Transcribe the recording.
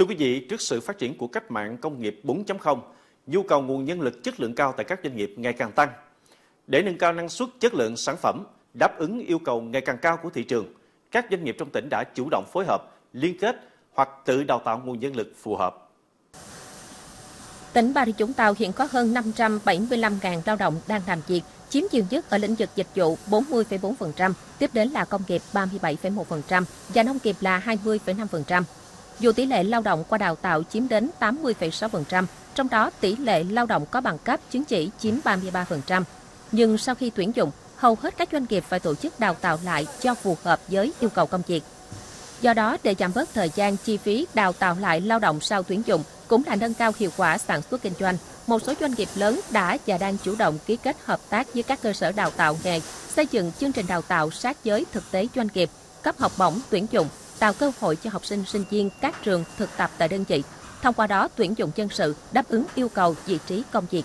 Thưa quý vị, trước sự phát triển của cách mạng công nghiệp 4.0, nhu cầu nguồn nhân lực chất lượng cao tại các doanh nghiệp ngày càng tăng. Để nâng cao năng suất chất lượng sản phẩm, đáp ứng yêu cầu ngày càng cao của thị trường, các doanh nghiệp trong tỉnh đã chủ động phối hợp, liên kết hoặc tự đào tạo nguồn nhân lực phù hợp. Tỉnh Bà Rịa Vũng Tàu hiện có hơn 575.000 lao động đang làm việc, chiếm nhiều nhất ở lĩnh vực dịch vụ 40,4%, tiếp đến là công nghiệp 37,1% và nông nghiệp là 20,5%. Dù tỷ lệ lao động qua đào tạo chiếm đến 80,6%, trong đó tỷ lệ lao động có bằng cấp chứng chỉ chiếm 33%. Nhưng sau khi tuyển dụng, hầu hết các doanh nghiệp phải tổ chức đào tạo lại cho phù hợp với yêu cầu công việc. Do đó, để giảm bớt thời gian chi phí đào tạo lại lao động sau tuyển dụng cũng là nâng cao hiệu quả sản xuất kinh doanh. Một số doanh nghiệp lớn đã và đang chủ động ký kết hợp tác với các cơ sở đào tạo nghề, xây dựng chương trình đào tạo sát với thực tế doanh nghiệp, cấp học bổng tuyển dụng, tạo cơ hội cho học sinh sinh viên các trường thực tập tại đơn vị. Thông qua đó tuyển dụng nhân sự, đáp ứng yêu cầu, vị trí, công việc.